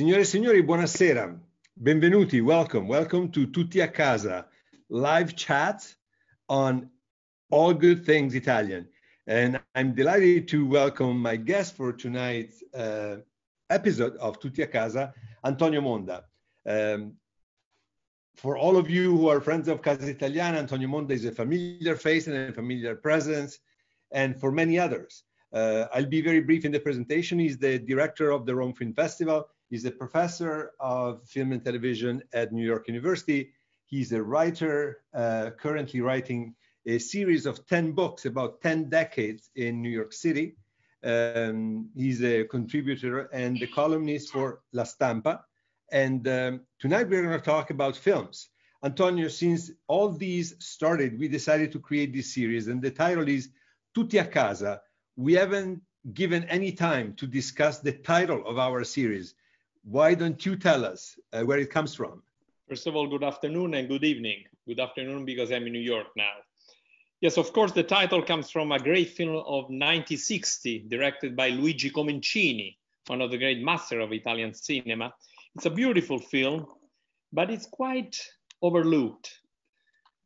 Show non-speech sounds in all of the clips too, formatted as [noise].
Signore e signori, buonasera. Benvenuti. Welcome. Welcome to Tutti a Casa, live chat on all good things Italian. And I'm delighted to welcome my guest for tonight's uh, episode of Tutti a Casa, Antonio Monda. Um, for all of you who are friends of Casa Italiana, Antonio Monda is a familiar face and a familiar presence, and for many others. Uh, I'll be very brief in the presentation. He's the director of the Rome Film Festival He's a professor of film and television at New York University. He's a writer, uh, currently writing a series of 10 books about 10 decades in New York City. Um, he's a contributor and a columnist for La Stampa. And um, tonight we're going to talk about films. Antonio, since all these started, we decided to create this series, and the title is Tutti a Casa. We haven't given any time to discuss the title of our series. Why don't you tell us uh, where it comes from? First of all, good afternoon and good evening. Good afternoon because I'm in New York now. Yes, of course, the title comes from a great film of 1960 directed by Luigi Comencini, one of the great masters of Italian cinema. It's a beautiful film, but it's quite overlooked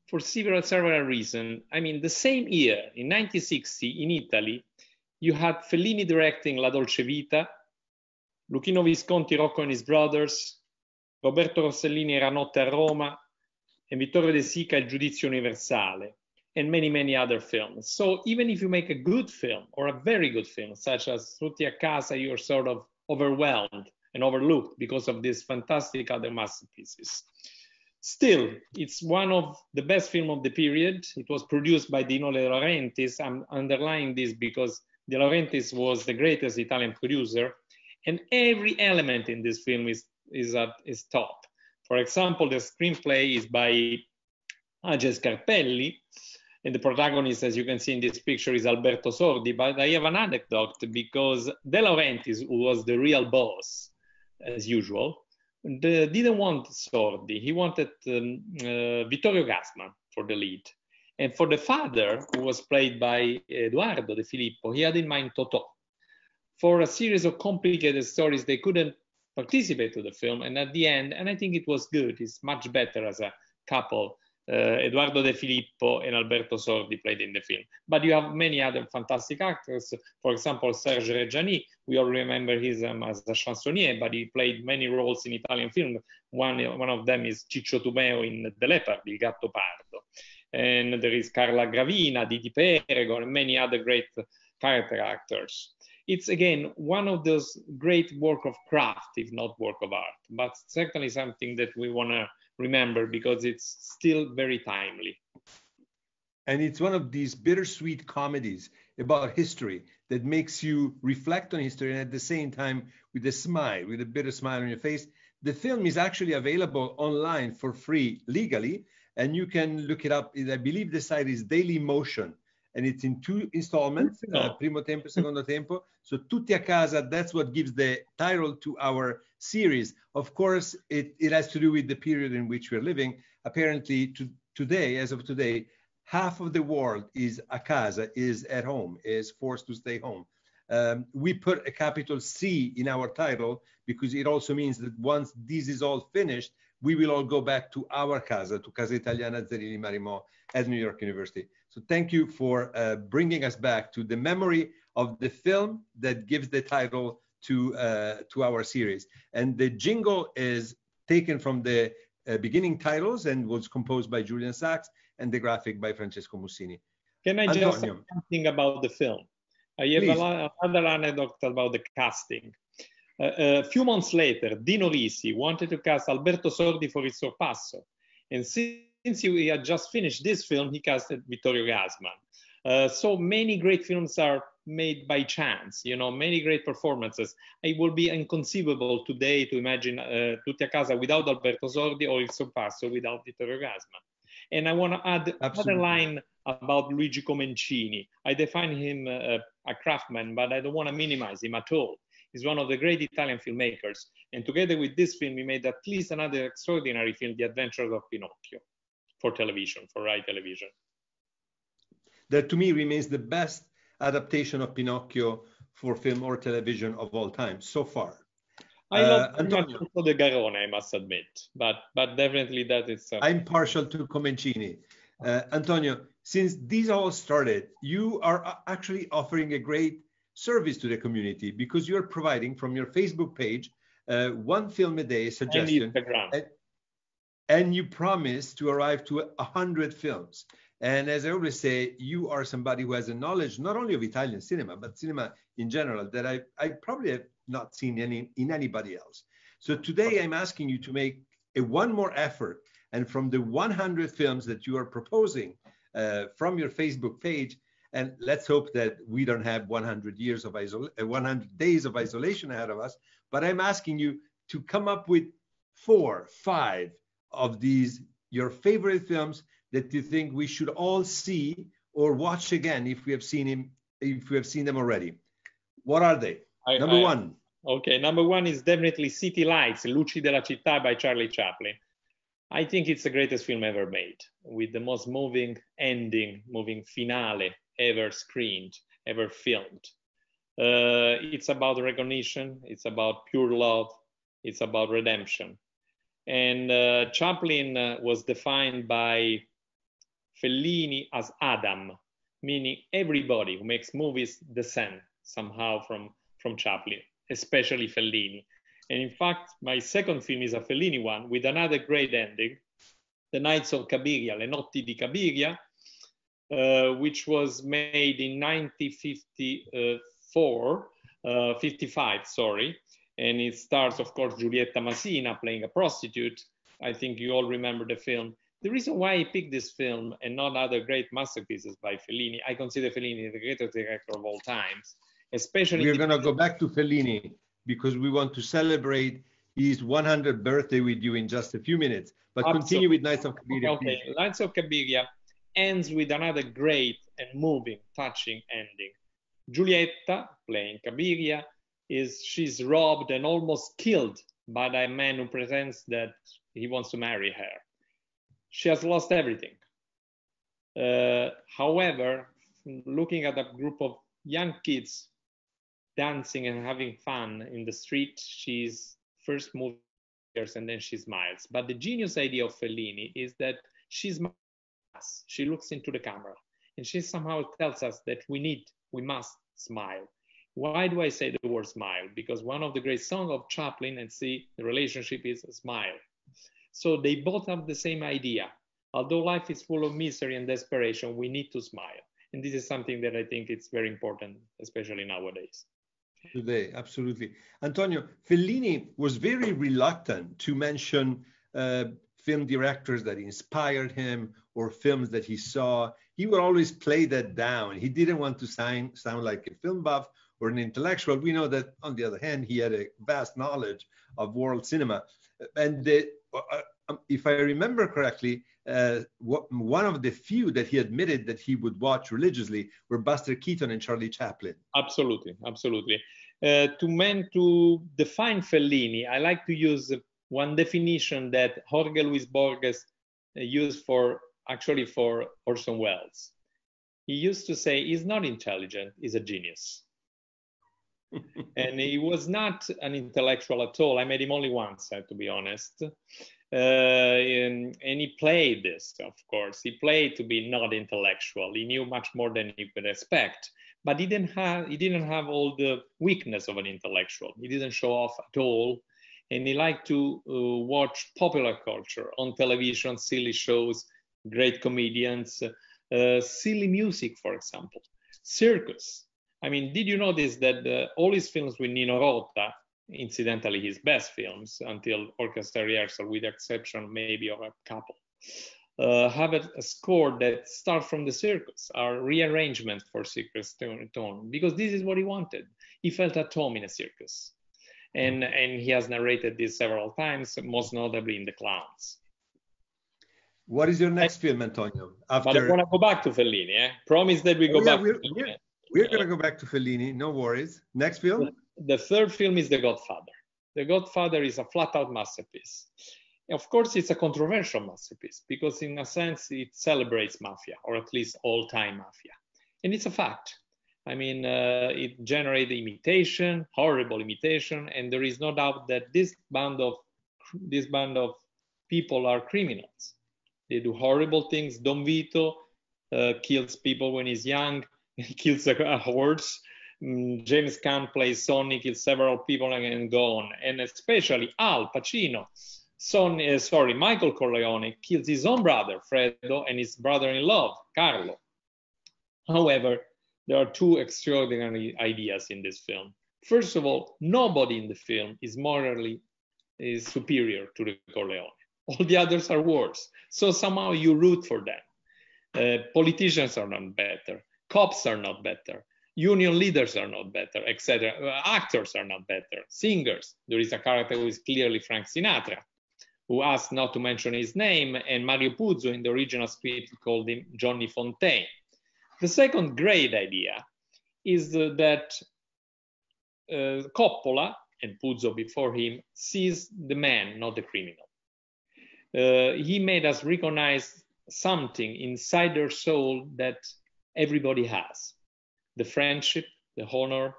for several, several reasons. I mean, the same year, in 1960, in Italy, you had Fellini directing La Dolce Vita, Luchino Visconti, Rocco and his brothers, Roberto Rossellini era Notte a Roma, and Vittorio De Sica Il Giudizio Universale, and many, many other films. So even if you make a good film or a very good film, such as Tutti a Casa, you're sort of overwhelmed and overlooked because of these fantastic other masterpieces. Still, it's one of the best film of the period. It was produced by Dino De Laurentiis. I'm underlining this because De Laurentiis was the greatest Italian producer and every element in this film is is at is top. For example, the screenplay is by Age Scarpelli, and the protagonist, as you can see in this picture, is Alberto Sordi. But I have an anecdote because De Laurentiis, who was the real boss, as usual, didn't want Sordi. He wanted um, uh, Vittorio Gassman for the lead. And for the father, who was played by Eduardo De Filippo, he had in mind Totò for a series of complicated stories, they couldn't participate to the film. And at the end, and I think it was good, it's much better as a couple. Uh, Eduardo De Filippo and Alberto Sordi played in the film. But you have many other fantastic actors. For example, Serge Reggiani, we all remember him as a chansonnier, but he played many roles in Italian film. One, one of them is Ciccio Tumeo in The Leopard, Il Gattopardo. And there is Carla Gravina, Didi Perego, and many other great character actors it's again one of those great work of craft, if not work of art, but certainly something that we want to remember because it's still very timely. And it's one of these bittersweet comedies about history that makes you reflect on history and at the same time with a smile, with a bitter smile on your face. The film is actually available online for free legally, and you can look it up. I believe the site is Daily Motion and it's in two installments, uh, primo tempo, secondo tempo. So tutti a casa, that's what gives the title to our series. Of course, it, it has to do with the period in which we're living. Apparently, to, today, as of today, half of the world is a casa, is at home, is forced to stay home. Um, we put a capital C in our title because it also means that once this is all finished, we will all go back to our casa, to Casa Italiana Zerilli-Marimò at New York University. So thank you for uh, bringing us back to the memory of the film that gives the title to, uh, to our series. And the jingle is taken from the uh, beginning titles and was composed by Julian Sachs and the graphic by Francesco Mussini. Can I Antonio. just say something about the film? I have Please. another anecdote about the casting. Uh, a few months later, Dino Risi wanted to cast Alberto Sordi for Il Sorpasso. And since since he had just finished this film, he casted Vittorio Gassman. Uh, so many great films are made by chance, you know, many great performances. It would be inconceivable today to imagine uh, Tutti a Casa without Alberto Sordi or Il Sorpasso without Vittorio Gassman. And I want to add Absolutely. another line about Luigi Comencini. I define him uh, a craftsman, but I don't want to minimize him at all. He's one of the great Italian filmmakers. And together with this film, he made at least another extraordinary film, The Adventures of Pinocchio for television, for Rai television. That to me remains the best adaptation of Pinocchio for film or television of all time so far. I love uh, Antonio. the Garrone, I must admit, but but definitely that is. Uh... I'm partial to Comencini. Uh, Antonio, since these all started, you are uh, actually offering a great service to the community because you're providing from your Facebook page uh, one film a day suggestion. And, and you promise to arrive to a hundred films. And as I always say, you are somebody who has a knowledge not only of Italian cinema, but cinema in general that I, I probably have not seen any in anybody else. So today I'm asking you to make a one more effort. And from the 100 films that you are proposing uh, from your Facebook page, and let's hope that we don't have 100 years of isol- uh, 100 days of isolation ahead of us. But I'm asking you to come up with four, five of these your favorite films that you think we should all see or watch again if we have seen him if we have seen them already. What are they? I, number I, one. Okay, number one is definitely City Lights, Luci della città by Charlie Chaplin. I think it's the greatest film ever made, with the most moving ending, moving finale ever screened, ever filmed. Uh, it's about recognition, it's about pure love, it's about redemption. And uh, Chaplin uh, was defined by Fellini as Adam, meaning everybody who makes movies descend somehow from, from Chaplin, especially Fellini. And in fact, my second film is a Fellini one with another great ending, The Nights of Cabiria, Le Notti di Cabiria, uh, which was made in 1954, uh, 55, sorry. And it stars, of course, Giulietta Masina playing a prostitute. I think you all remember the film. The reason why I picked this film and not other great masterpieces by Fellini, I consider Fellini the greatest director of all times, especially. We're going to go back to Fellini because we want to celebrate his 100th birthday with you in just a few minutes. But Absolutely. continue with Nights of Cabiria. Okay, please. Nights of Cabiria ends with another great and moving, touching ending. Giulietta, playing Cabiria, is she's robbed and almost killed by a man who pretends that he wants to marry her. She has lost everything. Uh, however, looking at a group of young kids dancing and having fun in the street, she's first moves and then she smiles. But the genius idea of Fellini is that she smiles, she looks into the camera, and she somehow tells us that we need, we must smile. Why do I say the word smile? Because one of the great songs of Chaplin and see the relationship is smile. So they both have the same idea. Although life is full of misery and desperation, we need to smile. And this is something that I think it's very important, especially nowadays today. Absolutely. Antonio, Fellini was very reluctant to mention uh, film directors that inspired him or films that he saw. He would always play that down. He didn't want to sign, sound like a film buff or an intellectual. We know that, on the other hand, he had a vast knowledge of world cinema. And the, uh, um, if I remember correctly, uh, one of the few that he admitted that he would watch religiously were Buster Keaton and Charlie Chaplin. Absolutely, absolutely. Uh, to men to define Fellini, I like to use one definition that Jorge Luis Borges uh, used for actually for Orson Welles. He used to say he's not intelligent, he's a genius. And he was not an intellectual at all. I met him only once, to be honest. Uh, and, and, he played this, of course. He played to be not intellectual. He knew much more than you could expect, but he didn't have he didn't have all the weakness of an intellectual. He didn't show off at all, and he liked to uh, watch popular culture on television, silly shows, great comedians, uh, silly music, for example, circus. I mean, did you notice that uh, all his films with Nino Rota incidentally his best films until Orchestra Rehearsal, with the exception maybe of a couple, uh, have a, a, score that starts from the circus, are rearrangement for circus tone, because this is what he wanted. He felt at home in a circus. And, and he has narrated this several times, most notably in The Clowns. What is your next film, Antonio? After... But I want to go back to Fellini. Eh? Promise that we go oh, yeah, back. We're, we're, we're going to go back to Fellini. No worries. Next film? the third film is The Godfather. The Godfather is a flat out masterpiece. Of course, it's a controversial masterpiece because, in a sense, it celebrates mafia, or at least all time mafia. And it's a fact. I mean, uh, it generates imitation, horrible imitation, and there is no doubt that this band of this band of people are criminals. They do horrible things. Don Vito uh, kills people when he's young. He kills a, a horse. James Caan plays Sonny, kills several people, and, and go on. And especially Al Pacino, Sonny, uh, sorry, Michael Corleone kills his own brother Fredo and his brother-in-law Carlo. However, there are two extraordinary ideas in this film. First of all, nobody in the film is morally is superior to the Corleone. All the others are worse. So somehow you root for them. Uh, politicians are not better. Cops are not better. Union leaders are not better, etc. Actors are not better. Singers. There is a character who is clearly Frank Sinatra, who asked not to mention his name, and Mario Puzo in the original script called him Johnny Fontane. The second great idea is that uh, Coppola and Puzo before him sees the man, not the criminal. Uh, he made us recognize something inside their soul that everybody has the friendship, the honor,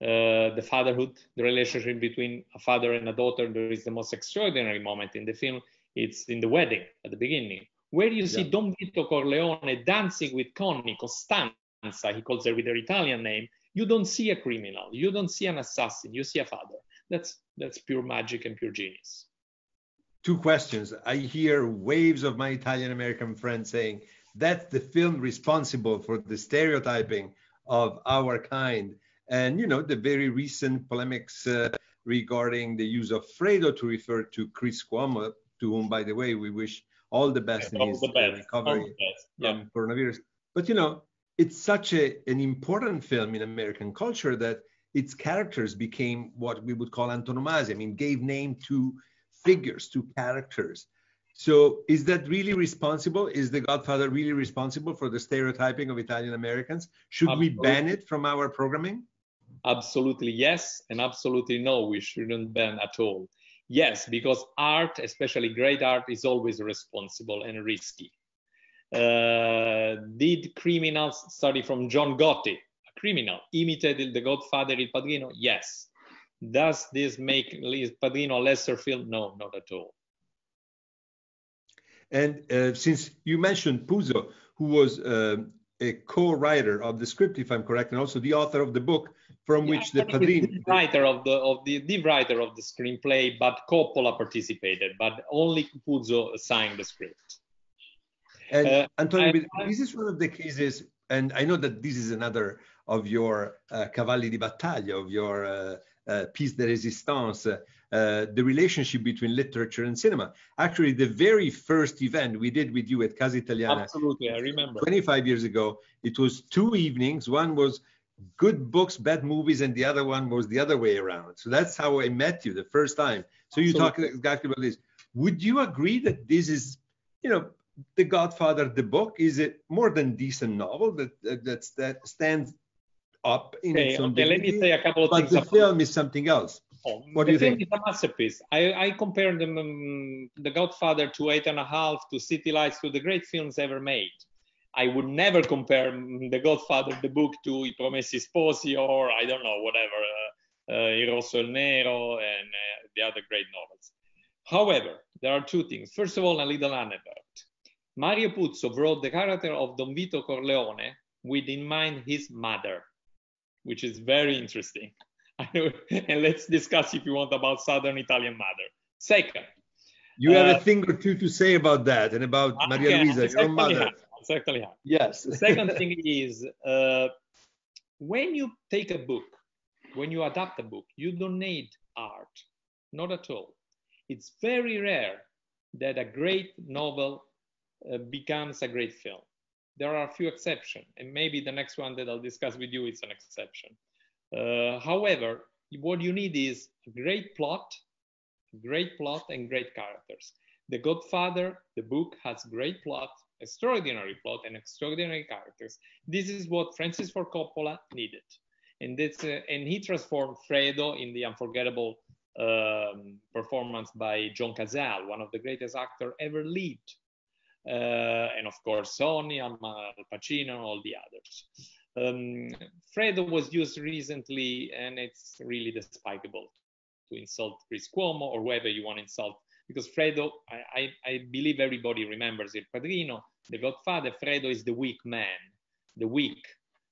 uh, the fatherhood, the relationship between a father and a daughter. There is the most extraordinary moment in the film. It's in the wedding at the beginning, where you see yeah. Don Vito Corleone dancing with Connie Costanza, he calls her with her Italian name. You don't see a criminal, you don't see an assassin, you see a father. That's that's pure magic and pure genius. Two questions. I hear waves of my Italian American friends saying that's the film responsible for the stereotyping of our kind. And you know the very recent polemics uh, regarding the use of Fredo to refer to Chris Cuomo, to whom, by the way, we wish all the best yeah, in his uh, recovery yeah. from coronavirus. But you know, it's such a, an important film in American culture that its characters became what we would call antonomasia. I mean, gave name to figures, to characters. So is that really responsible? Is The Godfather really responsible for the stereotyping of Italian Americans? Should absolutely. we ban it from our programming? Absolutely yes, and absolutely no, we shouldn't ban at all. Yes, because art, especially great art, is always responsible and risky. Uh, did criminals study from John Gotti, a criminal, imitated the Godfather Il Padrino? Yes. Does this make Il Padrino a lesser film? No, not at all. And uh, since you mentioned Puzo, who was uh, a co-writer of the script, if I'm correct, and also the author of the book from yeah, which the writer of the of the, the writer of the screenplay, but Coppola participated, but only Puzo signed the script. And uh, Antonio, I, this is one of the cases, and I know that this is another of your uh, cavalli di battaglia, of your uh, uh, piece de résistance, uh, the relationship between literature and cinema. Actually, the very first event we did with you at Casa Italiana. Absolutely, I remember. 25 years ago, it was two evenings. One was good books, bad movies, and the other one was the other way around. So that's how I met you the first time. So you talk exactly about this. Would you agree that this is, you know, The Godfather, the book, is it more than decent novel that that, that stands up in okay, its own okay, let me say a couple of but things. But the film is something else. Oh, what do you think? Is a masterpiece. I, I compare the, um, the Godfather to Eight and a Half, to City Lights, to the great films ever made. I would never compare mm, The Godfather, the book, to I Promessi Sposi or I don't know, whatever, uh, uh, Il Rosso El Nero and uh, the other great novels. However, there are two things. First of all, a little anecdote. Mario Puzo wrote the character of Don Vito Corleone with in mind his mother, which is very interesting. [laughs] and let's discuss if you want about Southern Italian mother. Second, you have uh, a thing or two to say about that and about Maria Luisa, your mother. Have, certainly have. Yes. the second [laughs] thing is uh, when you take a book, when you adapt a book, you don't need art, not at all. It's very rare that a great novel uh, becomes a great film. There are a few exceptions, and maybe the next one that I'll discuss with you is an exception. Uh, however, what you need is a great plot, great plot, and great characters. The Godfather, the book has great plot, extraordinary plot, and extraordinary characters. This is what Francis Ford Coppola needed, and uh, and he transformed Fredo in the unforgettable um, performance by John Cazale, one of the greatest actors ever lived, uh, and of course Sonny, Al Pacino, and all the others. Um, Fredo was used recently, and it's really despicable to insult Chris Cuomo or whether you want to insult because Fredo, I, I, I believe everybody remembers Il Padrino, The Godfather. Fredo is the weak man, the weak,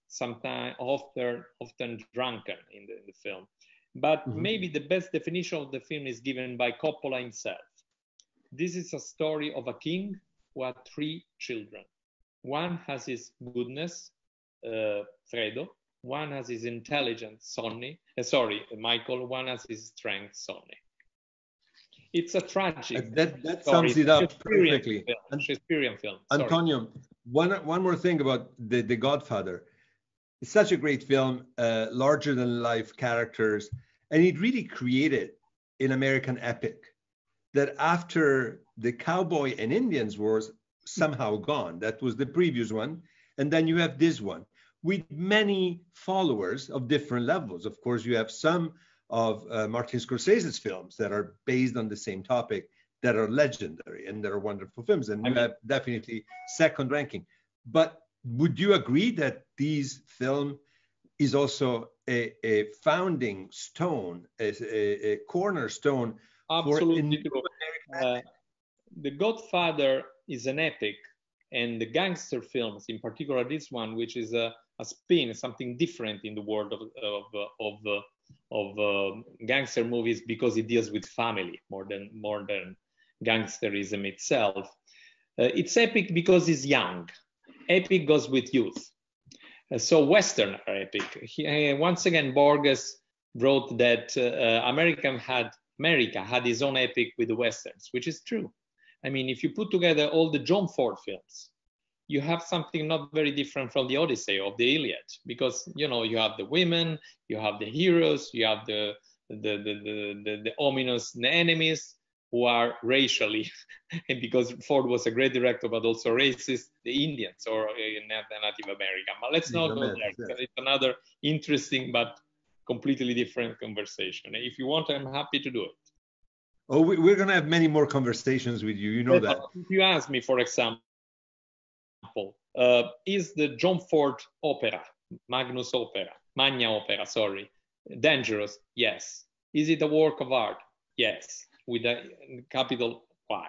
sometimes often often drunken in the, in the film. But mm-hmm. maybe the best definition of the film is given by Coppola himself. This is a story of a king who had three children. One has his goodness, uh, Fredo. One has his intelligence, Sonny. Uh, sorry, Michael. One has his strength, Sonny. It's a tragic. That, that sums it up perfectly. Film, Shakespearean film. Sorry. Antonio, one, one more thing about the, the Godfather. It's such a great film, uh, larger than life characters, and it really created an American epic that after the cowboy and Indians wars somehow gone. That was the previous one. And then you have this one with many followers of different levels. Of course, you have some of uh, Martin Scorsese's films that are based on the same topic that are legendary and that are wonderful films, and you have definitely second ranking. But would you agree that these film is also a, a founding stone, a, a, a cornerstone Absolutely for uh, the Godfather is an epic, and the gangster films, in particular this one, which is a, a spin, something different in the world of of of, of uh, gangster movies because it deals with family more than more than gangsterism itself. Uh, it's epic because it's young. Epic goes with youth. Uh, so Western are epic. He, uh, once again, Borges wrote that uh, American had America had his own epic with the Westerns, which is true. I mean, if you put together all the John Ford films, you have something not very different from the Odyssey of the Iliad, because you know you have the women, you have the heroes, you have the the the the, the, the ominous enemies who are racially, [laughs] and because Ford was a great director but also racist, the Indians or uh, Native American. But let's not go there. Yes. It's another interesting but completely different conversation. If you want, I'm happy to do it. Oh, we're going to have many more conversations with you. You know that. If you ask me, for example, uh, is the John Ford opera, Magnus opera, Magna opera, sorry, dangerous? Yes. Is it a work of art? Yes. With a capital Y?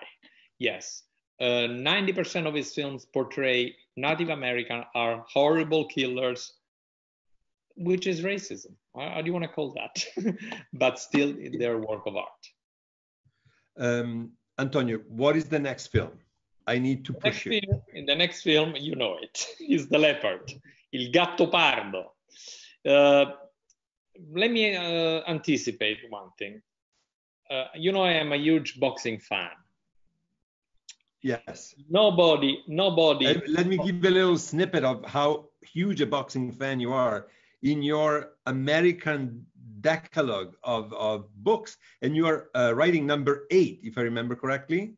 Yes. Uh, 90% of his films portray Native American are horrible killers, which is racism. How do you want to call that? [laughs] but still, they're work of art. Um, Antonio, what is the next film? I need to push you. in the next film, you know it, [laughs] is The Leopard, Il Gattopardo. Uh, let me uh, anticipate one thing. Uh, you know, I am a huge boxing fan. Yes. Nobody, nobody. let me give a little snippet of how huge a boxing fan you are. In your American decalogue of, of books, and you are uh, writing number eight, if I remember correctly.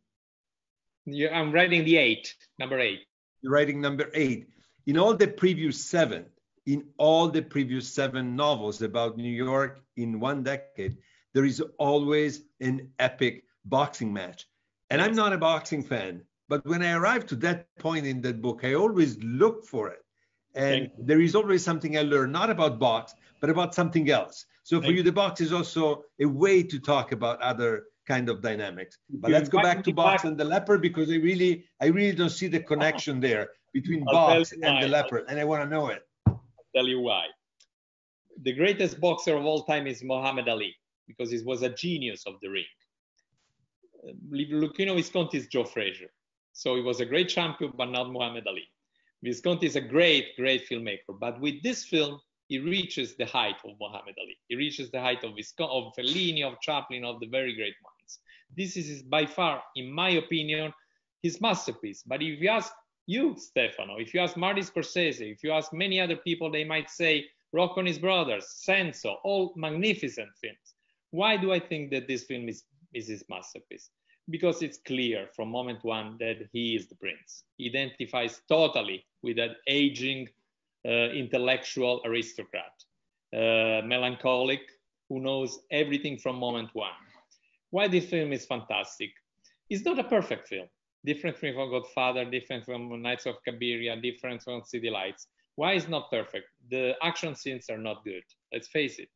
Yeah, I'm writing the eight, number eight. You're writing number eight. In all the previous seven, in all the previous seven novels about New York in one decade, there is always an epic boxing match. And I'm not a boxing fan, but when I arrived to that point in that book, I always look for it. And there is always something I learn, not about box, but about something else. So for you, the box is also a way to talk about other kind of dynamics. But let's go back to box and the leopard because I really, I really don't see the connection there between I'll box and the leopard, and I want to know it. I'll tell you why. The greatest boxer of all time is Muhammad Ali because he was a genius of the ring. Luchino Visconti is Joe Frazier. So he was a great champion, but not Muhammad Ali. Visconti is a great, great filmmaker. But with this film, he reaches the height of Muhammad Ali. He reaches the height of, Visco- of Fellini, of Chaplin, of the very great minds. This is by far, in my opinion, his masterpiece. But if you ask you, Stefano, if you ask Marty Scorsese, if you ask many other people, they might say Rocco and his brothers, Senso, all magnificent films. Why do I think that this film is, is his masterpiece? Because it's clear from moment one that he is the prince. He identifies totally with that aging intellectual aristocrat, uh, melancholic, who knows everything from moment one. Why this film is fantastic? It's not a perfect film, different from Godfather, different from Nights of Cabiria, different from City Lights. Why is not perfect? The action scenes are not good. Let's face it.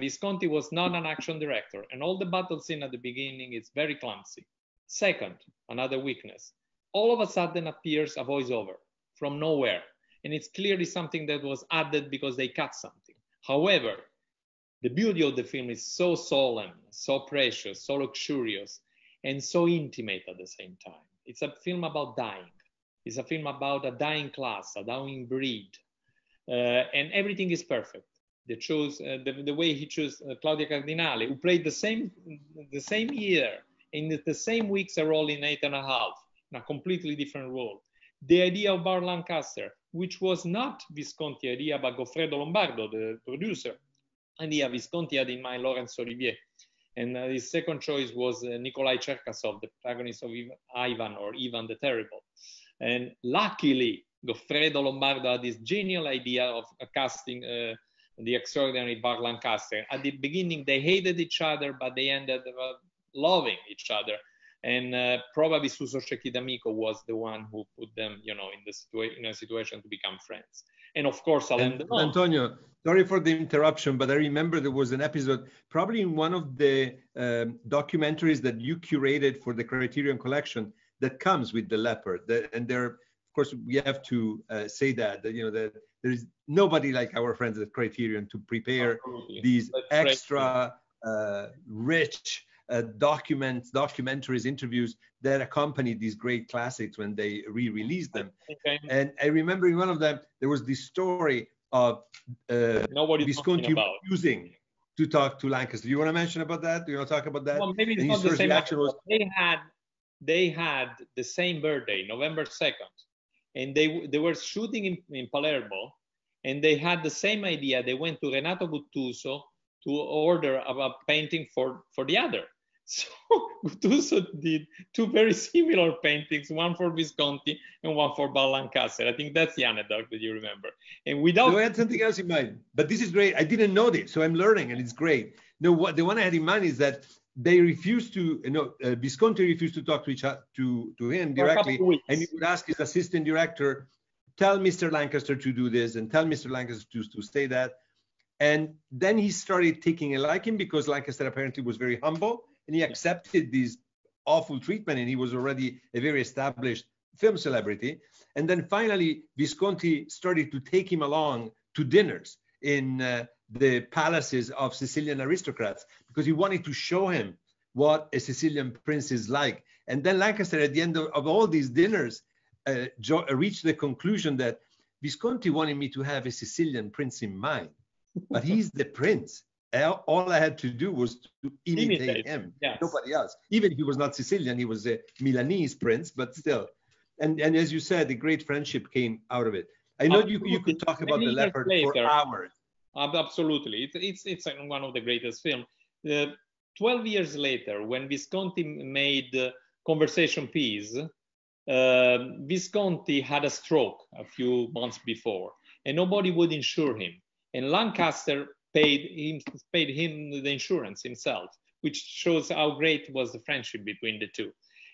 Visconti was not an action director, and all the battle scene at the beginning is very clumsy. Second, another weakness. All of a sudden appears a voiceover from nowhere, and it's clearly something that was added because they cut something. However, the beauty of the film is so solemn, so precious, so luxurious, and so intimate at the same time. It's a film about dying. It's a film about a dying class, a dying breed, uh, and everything is perfect. They chose uh, the, the, way he chose uh, Claudia Cardinale, who played the same the same year in the, the same weeks a role in Eight and a Half, in a completely different role. The idea of Burt Lancaster, which was not Visconti idea, but Goffredo Lombardo, the producer, and idea Visconti had in mind Laurence Olivier. And uh, his second choice was uh, Nikolai Cherkasov, the protagonist of Ivan or Ivan the Terrible. And luckily, Goffredo Lombardo had this genial idea of uh, casting uh, the extraordinary Burt Lancaster. At the beginning, they hated each other, but they ended up loving each other. And uh, probably Suso Cecchi D'Amico was the one who put them, you know, in the situa- in a situation to become friends. And of course, Alain and, Antonio, sorry for the interruption, but I remember there was an episode, probably in one of the um, documentaries that you curated for the Criterion Collection, that comes with the leopard. and there, of course, we have to uh, say that, that you know that there is nobody like our friends at Criterion to prepare Absolutely. these That's extra uh, rich uh, documents, documentaries, interviews that accompany these great classics when they re-release them. Okay. And I remember in one of them there was this story of uh, Visconti refusing to talk to Lancaster. Do you want to mention about that? Do you want to talk about that? Well, maybe it's not the same. Was... They had they had the same birthday, November 2nd, and they they were shooting in, in Palermo, and they had the same idea. They went to Renato Guttuso to order a, a painting for for the other. [laughs] So Guttuso did two very similar paintings, one for Visconti and one for Burt Lancaster. I think that's the anecdote that you remember. And without no, I had something else in mind, but this is great. I didn't know this, so I'm learning, and it's great. No, what the one I had in mind is that they refused to, you know, uh, Visconti refused to talk to each other, to, to him directly, and he would ask his assistant director, tell Mr. Lancaster to do this and tell Mr. Lancaster to, to say that. And then he started taking a liking because Lancaster apparently was very humble and he accepted this awful treatment and he was already a very established film celebrity. And then finally, Visconti started to take him along to dinners in uh, the palaces of Sicilian aristocrats because he wanted to show him what a Sicilian prince is like. And then Lancaster, at the end of, of all these dinners, uh, reached the conclusion that Visconti wanted me to have a Sicilian prince in mind, but he's the prince. All I had to do was to imitate, imitate. him, yes. nobody else. Even if he was not Sicilian, he was a Milanese prince, but still. And, and as you said, a great friendship came out of it. I know you, you could talk about the leopard later, for hours. Absolutely, it's it's it's one of the greatest films. Uh, Twelve years later, when Visconti made uh, Conversation Piece, uh, Visconti had a stroke a few months before, and nobody would insure him. And Lancaster paid him paid him the insurance himself, which shows how great was the friendship between the two.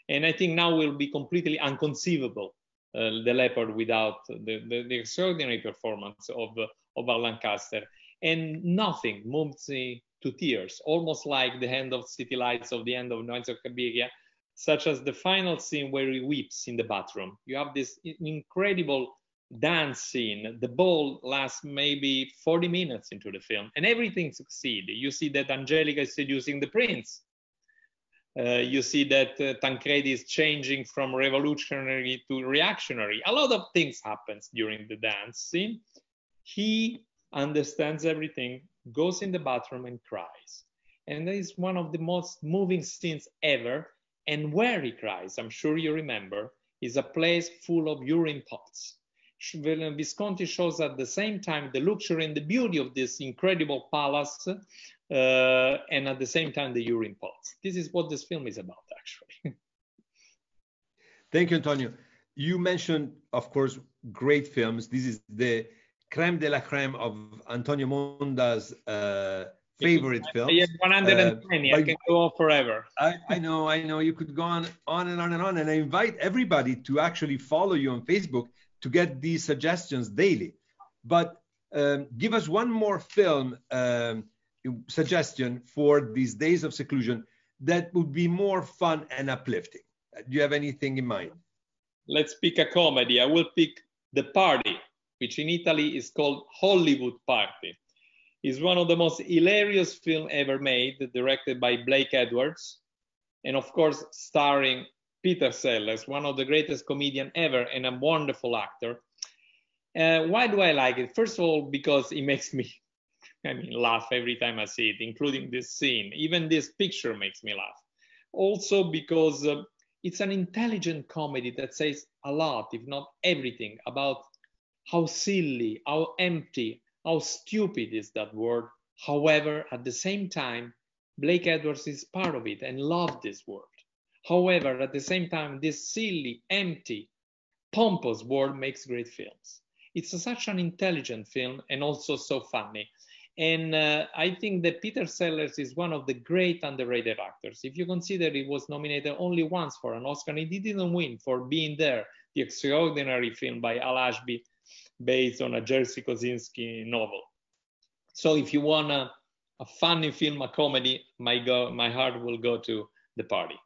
And I think now will be completely unconceivable uh, the leopard without the, the, the extraordinary performance of of Lancaster, and nothing moves me to tears, almost like the end of City Lights of the end of Nights of Cabiria, such as the final scene where he weeps in the bathroom. You have this incredible dance scene. The ball lasts maybe 40 minutes into the film, and everything succeeds. You see that Angelica is seducing the prince. Uh, you see that uh, Tancredi is changing from revolutionary to reactionary. A lot of things happens during the dance scene. He understands everything, goes in the bathroom and cries. And that is one of the most moving scenes ever. And where he cries, I'm sure you remember, is a place full of urine pots. Visconti shows at the same time the luxury and the beauty of this incredible palace, uh, and at the same time the urine pots. This is what this film is about, actually. [laughs] Thank you, Antonio. You mentioned, of course, great films. This is the creme de la creme of Antonio Monda's uh, favorite film. Yes, 120. Uh, I can go on forever. I, I, know, I know. You could go on, on and on and on. And I invite everybody to actually follow you on Facebook to get these suggestions daily. But um, give us one more film um, suggestion for these days of seclusion that would be more fun and uplifting. Do you have anything in mind? Let's pick a comedy. I will pick The Party, which in Italy is called Hollywood Party. It's one of the most hilarious films ever made, directed by Blake Edwards, and of course starring Peter Sellers, one of the greatest comedian ever and a wonderful actor. Uh, why do I like it? First of all, because it makes me, [laughs] I mean, laugh every time I see it, including this scene. Even this picture makes me laugh. Also because uh, it's an intelligent comedy that says a lot, if not everything, about how silly, how empty, how stupid is that world. However, at the same time, Blake Edwards is part of it and loved this world. However, at the same time, this silly, empty, pompous world makes great films. It's a, such an intelligent film and also so funny. And uh, I think that Peter Sellers is one of the great underrated actors. If you consider he was nominated only once for an Oscar, and he didn't win for being there, the extraordinary film by Al Ashby based on a Jerzy Kosinski novel. So if you want a, a funny film, a comedy, my, go, my heart will go to The Party.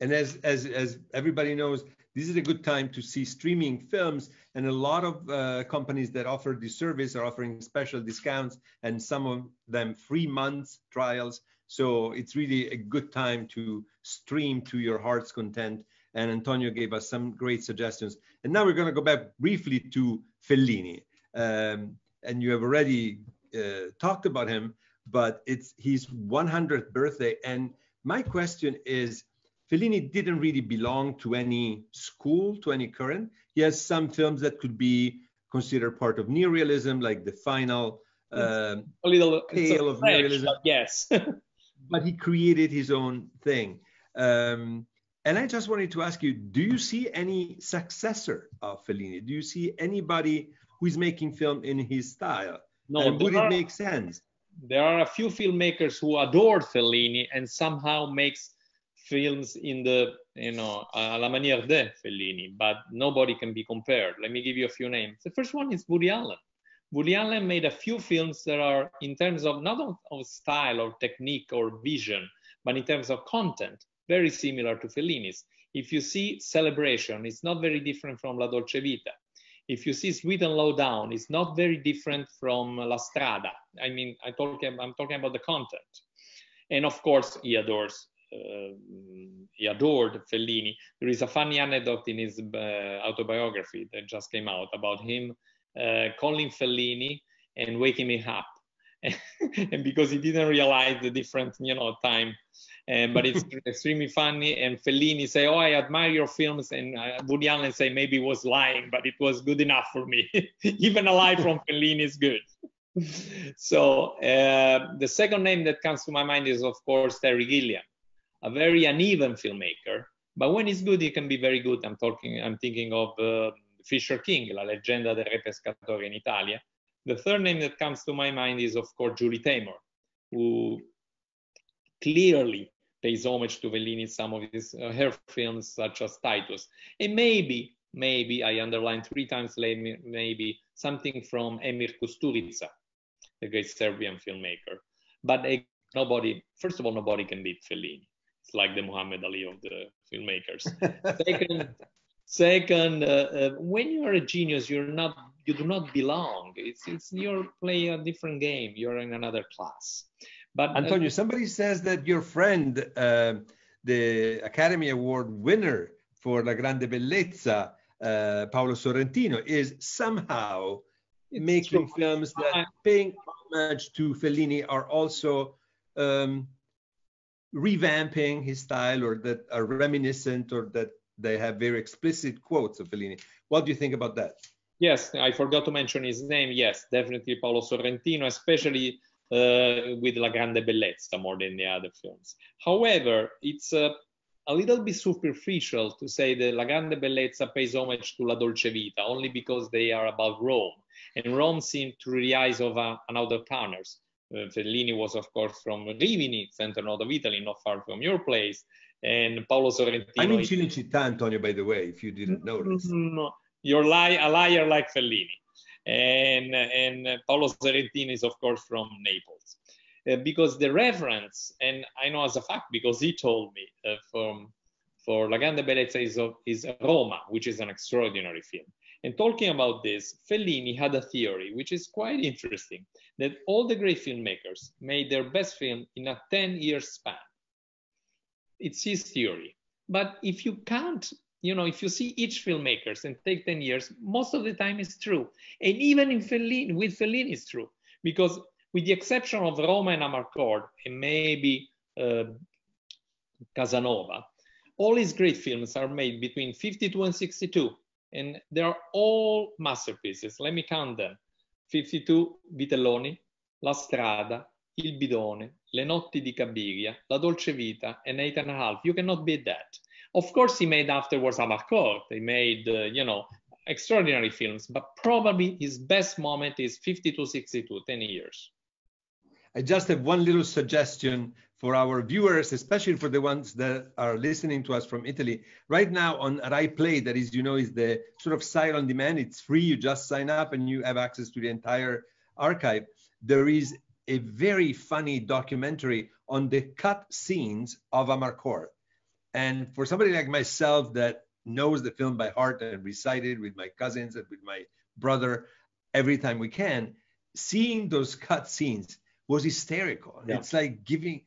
And as, as, as everybody knows, this is a good time to see streaming films and a lot of uh, companies that offer this service are offering special discounts and some of them free months trials. So it's really a good time to stream to your heart's content. And antonio gave us some great suggestions. And now we're going to go back briefly to fellini. Um, and you have already uh, talked about him but it's his 100th birthday. And my question is Fellini didn't really belong to any school, to any current. He has some films that could be considered part of neorealism, like the final uh, a little tale of neorealism. Yes. [laughs] but he created his own thing. Um, and I just wanted to ask you, do you see any successor of Fellini? Do you see anybody who is making film in his style? No, and would are, it make sense? There are a few filmmakers who adore Fellini and somehow makes films in the, you know, la manière de Fellini, but nobody can be compared. Let me give you a few names. The first one is Woody Allen. Woody Allen made a few films that are, in terms of not of, of style or technique or vision, but in terms of content, very similar to Fellini's. If you see Celebration, it's not very different from La Dolce Vita. If you see Sweet and Lowdown, it's not very different from La Strada. I mean, I talk, I'm talking about the content. And of course, he adores uh, he adored Fellini. There is a funny anecdote in his uh, autobiography that just came out about him uh, calling Fellini and waking me up. [laughs] and because he didn't realize the different, you know, time. Um, but it's [laughs] extremely funny. And Fellini say, "Oh, I admire your films," and uh, Woody Allen say, "Maybe he was lying, but it was good enough for me. [laughs] Even a lie from Fellini is good." so uh, the second name that comes to my mind is, of course, Terry Gilliam a very uneven filmmaker, but when he's good, he can be very good. I'm talking, I'm thinking of uh, Fisher King, La leggenda del re pescatore in Italia. The third name that comes to my mind is, of course, Julie Taymor, who clearly pays homage to Fellini in some of his uh, her films, such as Titus. And maybe, maybe I underline three times later, maybe something from Emir Kusturica, the great Serbian filmmaker. But uh, nobody, first of all, nobody can beat Fellini like the Muhammad Ali of the filmmakers. [laughs] second, second, uh, uh, when you are a genius, you're not, you do not belong. It's, it's you're playing a different game. You're in another class. But Antonio, uh, somebody says that your friend, uh, the Academy Award winner for La Grande Bellezza, uh, Paolo Sorrentino, is somehow making true. films that paying homage to Fellini are also um, revamping his style or that are reminiscent or that they have very explicit quotes of Fellini. What do you think about that? Yes, I forgot to mention his name. Yes, definitely Paolo Sorrentino, especially uh, with La Grande Bellezza more than the other films. However, it's uh, a little bit superficial to say that La Grande Bellezza pays homage to La Dolce Vita only because they are about Rome. And Rome seemed to the eyes of uh, another counters. Uh, Fellini was, of course, from Rimini, center north of Italy, not far from your place. And Paolo Sorrentino. I'm in Cinecittà, Antonio, by the way, if you didn't notice. No, you're li- a liar like Fellini. and and Paolo Sorrentino is of course from Naples. Uh, because the reference, and I know as a fact because he told me uh, from for La Grande Bellezza is, of, is Roma, which is an extraordinary film. And talking about this, Fellini had a theory which is quite interesting that all the great filmmakers made their best film in a 10 year span. It's his theory. But if you can't, you know, if you see each filmmakers and take 10 years, most of the time it's true. And even in Fellini, with Fellini, it's true. Because with the exception of Roma and Amarcord, and maybe uh, Casanova, all his great films are made between 52 and 62 and they're all masterpieces. Let me count them. 52 Vitelloni, La Strada, Il Bidone, Le Notti di Cabiria, La Dolce Vita, and Eight and a Half. You cannot beat that. Of course, he made afterwards Amarcord. He made, uh, you know, extraordinary films, but probably his best moment is 52, 62, 10 years. I just have one little suggestion for our viewers, especially for the ones that are listening to us from Italy. Right now on Rai Play, that is, you know, is the sort of site on demand. It's free. You just sign up and you have access to the entire archive. There is a very funny documentary on the cut scenes of Amarcord. And for somebody like myself that knows the film by heart and recited with my cousins and with my brother every time we can, seeing those cut scenes was hysterical. Yeah. It's like giving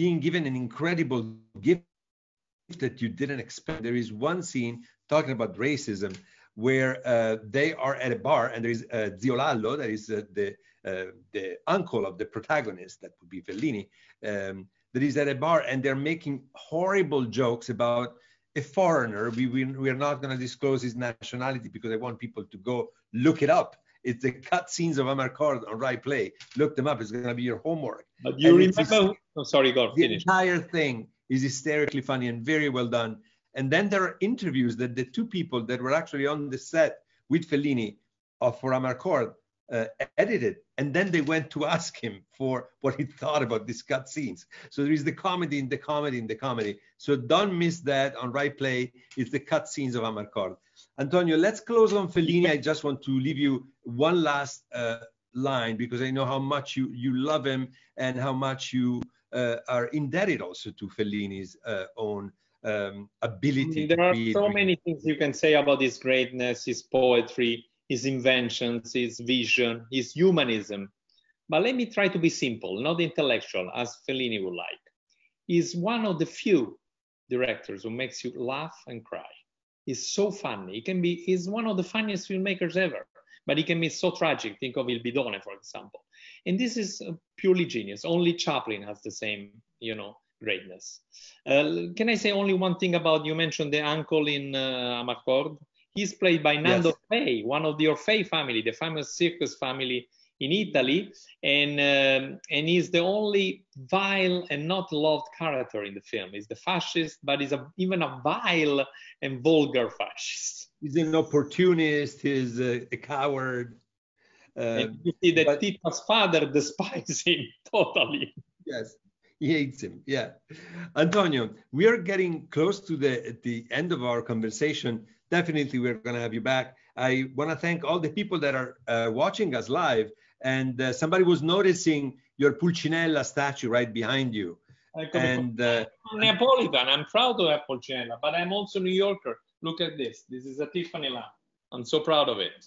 being given an incredible gift that you didn't expect. There is one scene talking about racism where uh, they are at a bar and there is uh, Zio Lallo, that is uh, the uh, the uncle of the protagonist, that would be Fellini, um, that is at a bar and they're making horrible jokes about a foreigner. We, we, we are not going to disclose his nationality because I want people to go look it up. It's the cut scenes of Amarcord on Rai Play. Look them up. It's going to be your homework. But you and remember? Oh, sorry, go The finish. entire thing is hysterically funny and very well done. And then there are interviews that the two people that were actually on the set with Fellini of for Amarcord uh, edited, and then they went to ask him for what he thought about these cut scenes. So there is the comedy in the comedy in the comedy. So don't miss that on Rai Play. It's the cut scenes of Amarcord. Antonio, let's close on Fellini. I just want to leave you one last uh, line because I know how much you you love him and how much you uh, are indebted also to Fellini's uh, own um, ability. There are so many things you can say about his greatness, his poetry, his inventions, his vision, his humanism. But let me try to be simple, not intellectual, as Fellini would like. He's one of the few directors who makes you laugh and cry. He's so funny. He can be, he's one of the funniest filmmakers ever, but he can be so tragic. Think of Il Bidone, for example. And this is purely genius. Only Chaplin has the same, you know, greatness. Uh, can I say only one thing about, you mentioned the uncle in uh, Amarcord? He's played by Nando yes. Orfei, one of the Orfei family, the famous circus family in Italy, and um, and he's the only vile and not loved character in the film. He's the fascist, but he's a, even a vile and vulgar fascist. He's an opportunist. He's a, a coward. Uh, you see that but, Tita's father [laughs] despises him totally. Yes, he hates him. Yeah, Antonio, we are getting close to the the end of our conversation definitely we're going to have you back. I want to thank all the people that are uh, watching us live. And uh, somebody was noticing your Pulcinella statue right behind you. And uh, I'm Neapolitan. I'm proud to have Pulcinella, but I'm also New Yorker. Look at this. This is a Tiffany lamp. I'm so proud of it.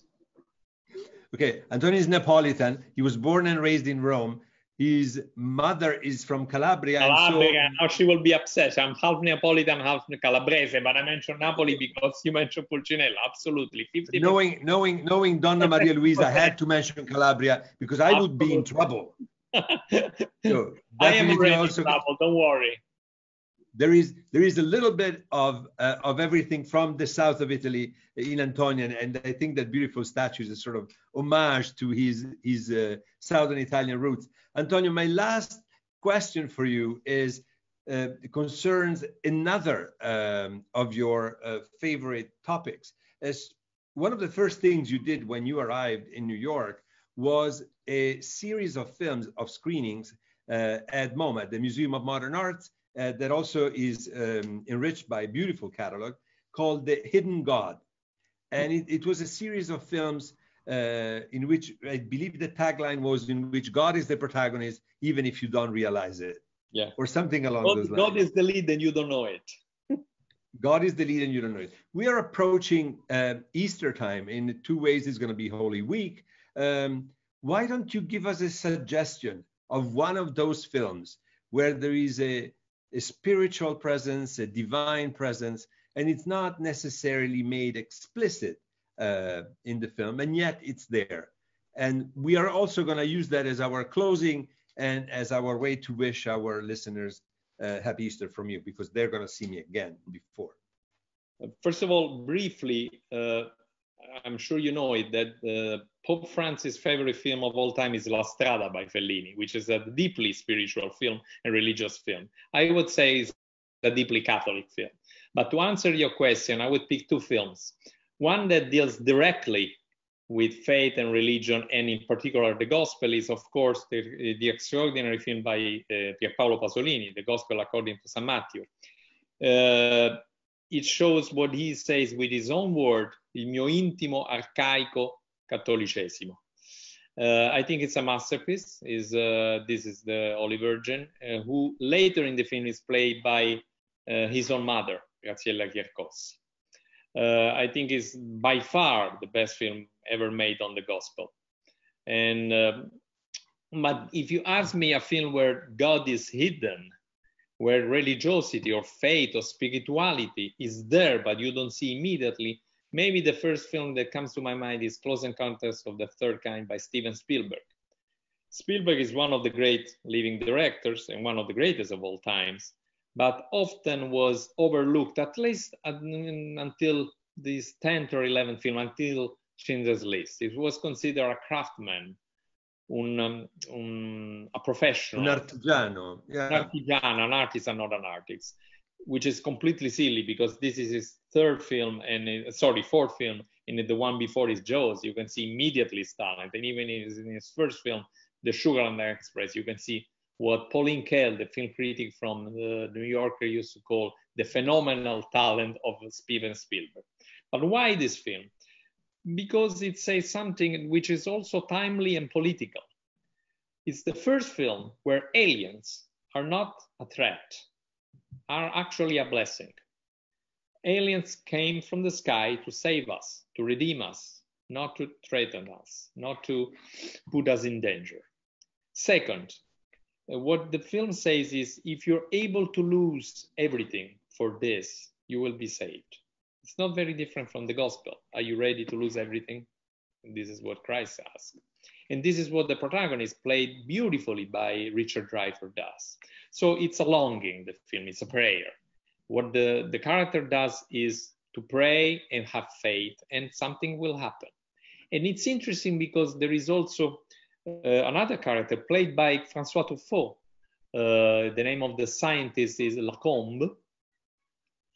Okay, Antonio is Neapolitan. He was born and raised in Rome. His mother is from Calabria. Calabria. So... Now she will be upset. I'm half Neapolitan, half Calabrese, but I mentioned Napoli because you mentioned Pulcinella. Absolutely. 50 knowing, knowing, knowing Donna Maria Luisa, I had to mention Calabria because I would be in trouble. [laughs] so I am already also... in trouble. Don't worry there is there is a little bit of uh, of everything from the south of Italy in Antonio, and I think that beautiful statue is a sort of homage to his his uh, southern Italian roots. Antonio, my last question for you is uh, concerns another um, of your uh, favorite topics. As one of the first things you did when you arrived in New York was a series of films of screenings uh, at MoMA, the Museum of Modern Arts uh, that also is um, enriched by a beautiful catalog called The Hidden God. And it, it was a series of films uh, in which I believe the tagline was in which God is the protagonist, even if you don't realize it. Yeah. Or something along God, those lines. God is the lead and you don't know it. [laughs] God is the lead and you don't know it. We are approaching uh, Easter time in two ways. It's going to be Holy Week. Um, why don't you give us a suggestion of one of those films where there is a, a spiritual presence, a divine presence, and it's not necessarily made explicit uh, in the film, and yet it's there. And we are also going to use that as our closing and as our way to wish our listeners uh, happy Easter from you because they're going to see me again before. First of all, briefly, uh, I'm sure you know it that uh, Pope Francis' favorite film of all time is La Strada by Fellini, which is a deeply spiritual film and religious film. I would say it's a deeply Catholic film. But to answer your question, I would pick two films. One that deals directly with faith and religion, and in particular the gospel, is of course the, the extraordinary film by uh, Pierpaolo Pasolini, The Gospel According to St. Matthew. Uh, it shows what he says with his own word, il mio intimo arcaico cattolicesimo. Uh, I think it's a masterpiece. Is uh, this is the Holy Virgin, uh, who later in the film is played by uh, his own mother, Graziella Chiarcossi. Uh, I think is by far the best film ever made on the gospel. And um, but if you ask me a film where God is hidden, where religiosity or faith or spirituality is there but you don't see immediately, maybe the first film that comes to my mind is Close Encounters of the Third Kind by Steven Spielberg. Spielberg is one of the great living directors and one of the greatest of all times but often was overlooked, at least until this 10th or 11th film, until Schindler's List. It was considered a craftsman, un, un, a professional. Un artigiano. Yeah. An artisan, an artist and not an artist, which is completely silly because this is his third film, and uh, sorry, fourth film, and the one before is Jaws. You can see immediately his talent. And even in his, in his first film, The Sugarland Express, you can see what Pauline Kael, the film critic from the New Yorker, used to call the phenomenal talent of Steven Spielberg. But why this film? Because it says something which is also timely and political. It's the first film where aliens are not a threat, are actually a blessing. Aliens came from the sky to save us, to redeem us, not to threaten us, not to put us in danger. Second, uh, what the film says is if you're able to lose everything for this, you will be saved. It's not very different from the gospel. Are you ready to lose everything? And this is what Christ asked. And this is what the protagonist, played beautifully by Richard Dreyfuss, does. So it's a longing, the film, it's a prayer. What the, the character does is to pray and have faith, and something will happen. And it's interesting because there is also uh, another character played by Francois Truffaut. Uh, the name of the scientist is Lacombe,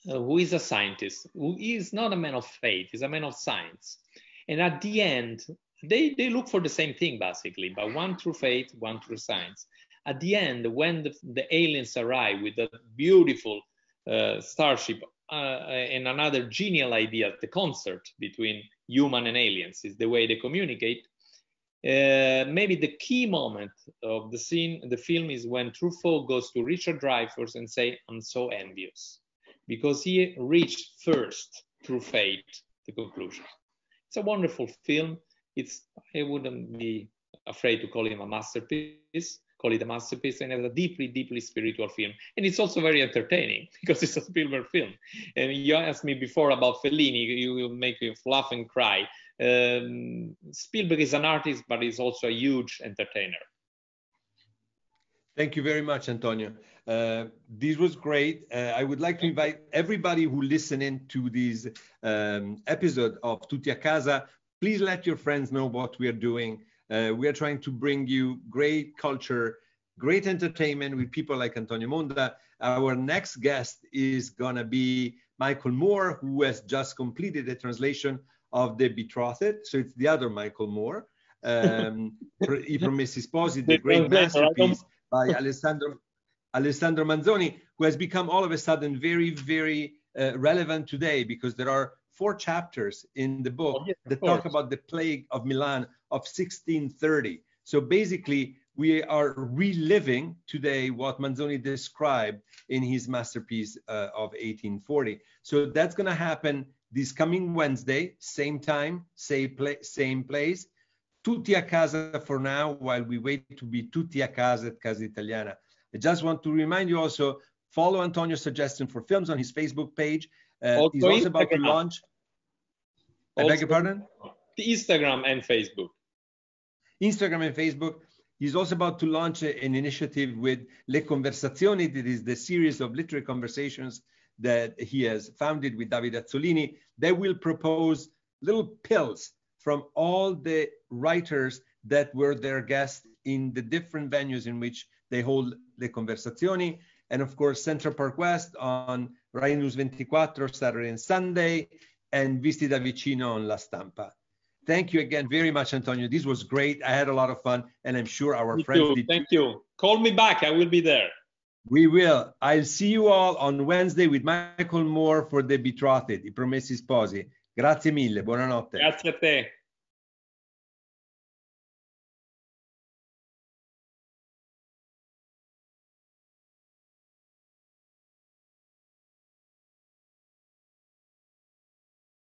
who is a scientist, who is not a man of faith, he's a man of science. And at the end, they, they look for the same thing basically, but one through faith, one through science. At the end, when the, the aliens arrive with a beautiful uh, starship uh, and another genial idea, the concert between human and aliens is the way they communicate. Uh, maybe the key moment of the scene, the film is when Truffaut goes to Richard Dreyfuss and say, "I'm so envious," because he reached first through fate the conclusion. It's a wonderful film. It's I wouldn't be afraid to call him a masterpiece. Call it a masterpiece, and it's a deeply, deeply spiritual film. And it's also very entertaining [laughs] because it's a Spielberg film. And you asked me before about Fellini, you will make me laugh and cry. Um, Spielberg is an artist, but he's also a huge entertainer. Thank you very much, Antonio. Uh, this was great. Uh, I would like to invite everybody who listen in to this um, episode of Tutti a Casa. Please let your friends know what we are doing. Uh, we are trying to bring you great culture, great entertainment with people like Antonio Monda. Our next guest is gonna be Michael Moore, who has just completed a translation of The Betrothed. So it's the other Michael Moore. Um, I Promessi Sposi, the great masterpiece by Alessandro, Alessandro Manzoni, who has become all of a sudden very, very uh, relevant today because there are four chapters in the book Oh, yes, that talk about the plague of Milan of 1630. So basically, we are reliving today what Manzoni described in his masterpiece uh, of 1840. So that's going to happen this coming Wednesday, same time, same, pla- same place. Tutti a casa for now, while we wait to be tutti a casa at Casa Italiana. I just want to remind you also, follow Antonio's suggestion for films on his Facebook page. Uh, he's Also also about to Instagram. launch. I beg your Also- pardon? Instagram and Facebook. Instagram and Facebook. He's also about to launch an initiative with Le Conversazioni, that is the series of literary conversations that he has founded with David Azzolini. They will propose little pills from all the writers that were their guests in the different venues in which they hold the Conversazioni. And of course, Central Park West on Rai News 24, Saturday and Sunday, and Visti da Vicino on La Stampa. Thank you again very much, Antonio. This was great. I had a lot of fun, and I'm sure our Me friends too. did. Thank you. Call me back. I will be there. We will. I'll see you all on Wednesday with Michael Moore for the Betrothed, I Promessi Sposi. Grazie mille. Buonanotte. Grazie a te.